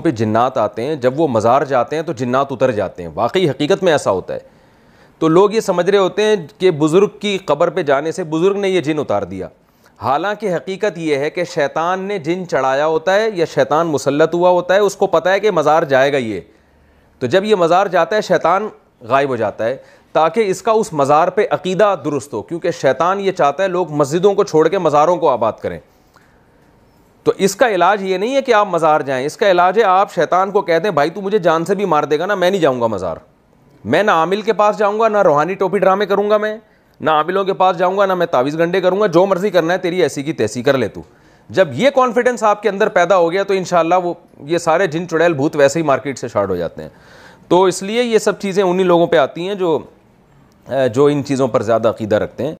पे जिन्नात आते हैं, जब वो मज़ार जाते हैं तो जिन्नात उतर जाते हैं। वाकई हकीकत में ऐसा होता है। तो लोग ये समझ रहे होते हैं कि बुज़ुर्ग की कब्र पे जाने से बुज़ुर्ग ने ये जिन उतार दिया। हालाँकि हकीकत ये है कि शैतान ने जिन चढ़ाया होता है, या शैतान मुसलत हुआ होता है, उसको पता है कि मज़ार जाएगा ये। तो जब ये मज़ार जाता है, शैतान गायब हो जाता है, ताकि इसका उस मज़ार पे अकीदा दुरुस्त हो, क्योंकि शैतान ये चाहता है लोग मस्जिदों को छोड़ के मज़ारों को आबाद करें। तो इसका इलाज ये नहीं है कि आप मज़ार जाएँ, इसका इलाज है आप शैतान को कहते हैं भाई, तू मुझे जान से भी मार देगा ना, मैं नहीं जाऊँगा मज़ार। मैं ना आमिल के पास जाऊँगा, ना रूहानी टोपी ड्रामे करूँगा मैं, ना आमिलों के पास जाऊँगा, ना मैं तावीज़ गंडे करूँगा, जो मर्ज़ी करना है तेरी ऐसी की तैसी कर ले तू। जब ये कॉन्फिडेंस आपके अंदर पैदा हो गया तो इन वो, ये सारे जिन चुड़ैल भूत वैसे ही मार्केट से शार्ट हो जाते हैं। तो इसलिए ये सब चीज़ें उन्हीं लोगों पर आती हैं जो जो इन चीज़ों पर ज़्यादा अकीदा रखते हैं।